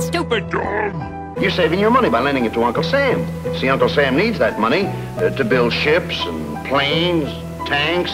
Stupid. You're saving your money by lending it to Uncle Sam. See, Uncle Sam needs that money uh, to build ships and planes, tanks.